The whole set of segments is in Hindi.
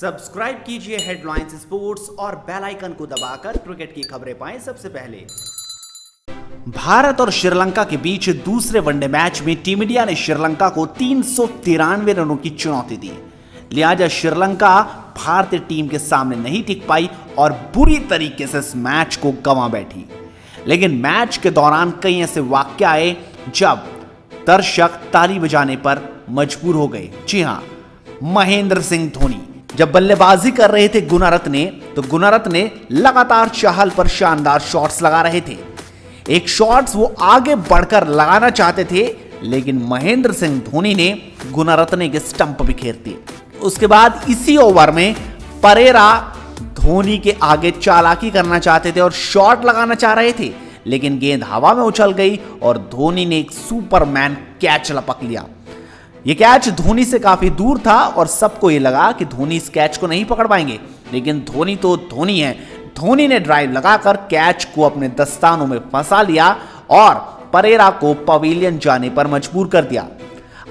सब्सक्राइब कीजिए हेडलाइंस स्पोर्ट्स और बेल आइकन को दबाकर क्रिकेट की खबरें पाएँ सबसे पहले। भारत और श्रीलंका के बीच दूसरे वनडे मैच में टीम इंडिया ने श्रीलंका को तीन सौ तिरानवे रनों की चुनौती दी। लिहाजा श्रीलंका भारतीय टीम के सामने नहीं टिक पाई और बुरी तरीके से इस मैच को गंवा बैठी। लेकिन मैच के दौरान कई ऐसे वाक्य आए जब दर्शक ताली बजाने पर मजबूर हो गए। जी हाँ, महेंद्र सिंह धोनी। जब बल्लेबाजी कर रहे थे गुनारत ने तो गुनारत ने लगातार चाहल पर शानदार शॉट्स लगा रहे थे। एक शॉट्स वो आगे बढ़कर लगाना चाहते थे, लेकिन महेंद्र सिंह धोनी ने गुनारत्ने के स्टंप बिखेर दिए। उसके बाद इसी ओवर में परेरा धोनी के आगे चालाकी करना चाहते थे और शॉट लगाना चाह रहे थे, लेकिन गेंद हवा में उछल गई और धोनी ने एक सुपरमैन कैच लपक लिया। ये कैच धोनी से काफ़ी दूर था और सबको ये लगा कि धोनी इस कैच को नहीं पकड़ पाएँगे। लेकिन धोनी तो धोनी है। धोनी ने ड्राइव लगाकर कैच को अपने दस्तानों में फंसा लिया और परेरा को पवेलियन जाने पर मजबूर कर दिया।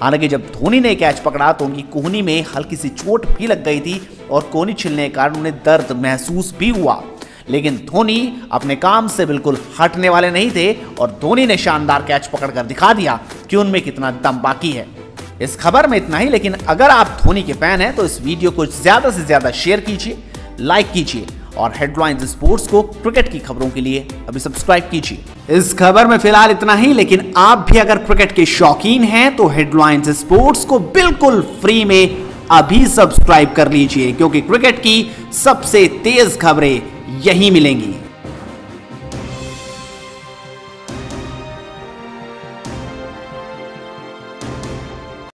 हालाँकि जब धोनी ने कैच पकड़ा तो उनकी कोहनी में हल्की सी चोट भी लग गई थी और कोहनी छिलने के कारण उन्हें दर्द महसूस भी हुआ। लेकिन धोनी अपने काम से बिल्कुल हटने वाले नहीं थे और धोनी ने शानदार कैच पकड़कर दिखा दिया कि उनमें कितना दम बाकी है। इस खबर में इतना ही, लेकिन अगर आप धोनी के फ़ैन हैं तो इस वीडियो को ज़्यादा से ज़्यादा शेयर कीजिए, लाइक कीजिए, और हेडलाइंस स्पोर्ट्स को क्रिकेट की खबरों के लिए अभी सब्सक्राइब कीजिए। इस खबर में फ़िलहाल इतना ही, लेकिन आप भी अगर क्रिकेट के शौकीन हैं तो हेडलाइंस स्पोर्ट्स को बिल्कुल फ्री में अभी सब्सक्राइब कर लीजिए, क्योंकि क्रिकेट की सबसे तेज खबरें यही मिलेंगी।